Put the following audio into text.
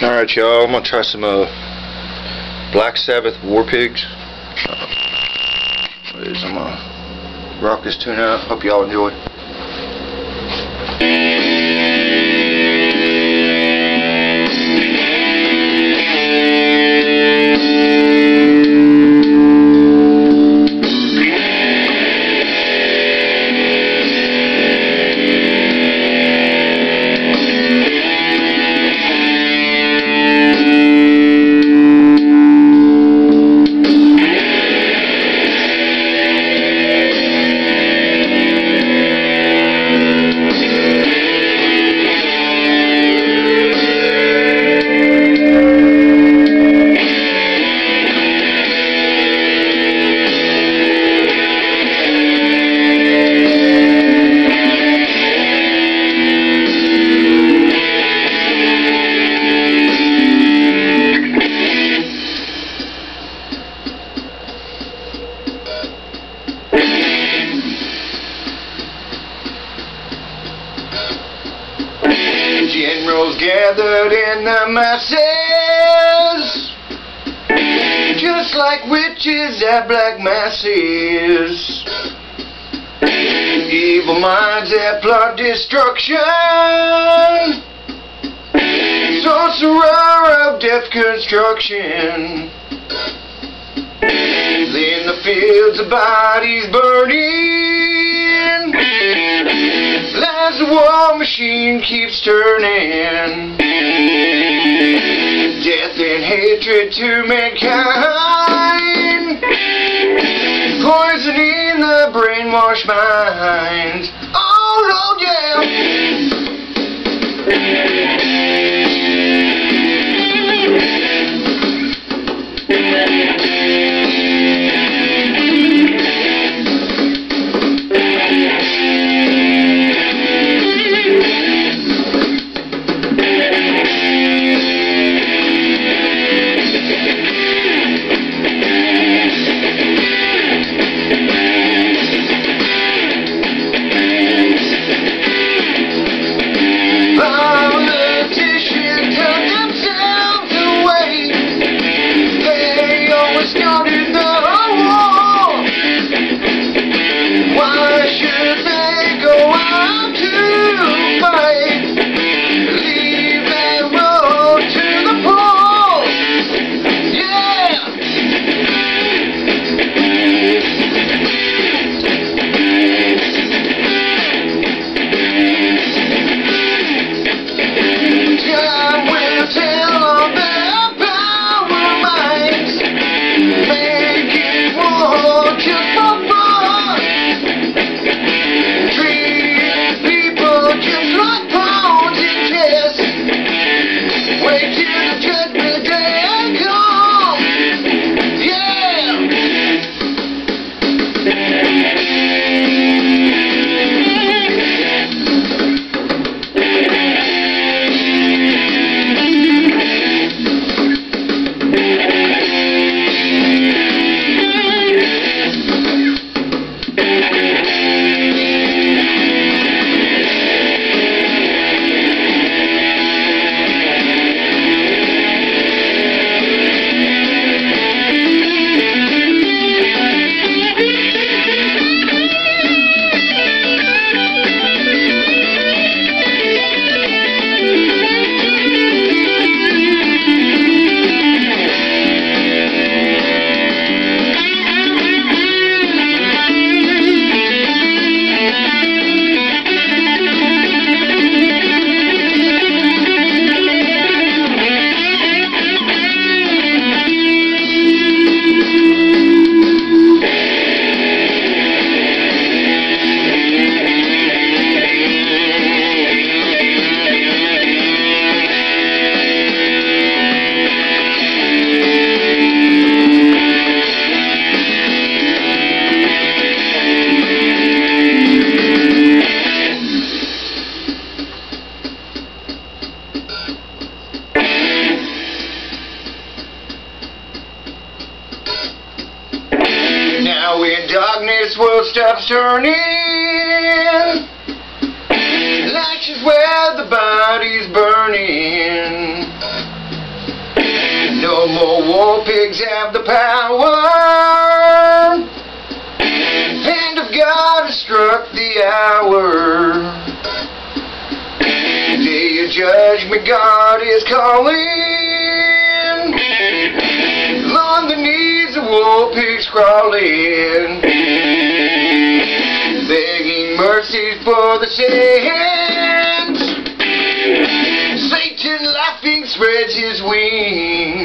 Alright y'all, I'm gonna try some uh, Black Sabbath War Pigs. Uh, I'm gonna rock this tune out. Hope y'all enjoy. Gathered in the masses, just like witches at black masses. Evil minds that plot destruction, sorcerer of death construction. In the fields of bodies burning as the war machine keeps turning. Death and hatred to mankind, poisoning the brainwashed minds. When darkness world stops turning Light is where the body's burning No more war pigs have the power. Hand of God has struck the hour. Day of judgment, God is calling. War pigs crawling. Begging mercy for the sins. Satan laughing spreads his wings.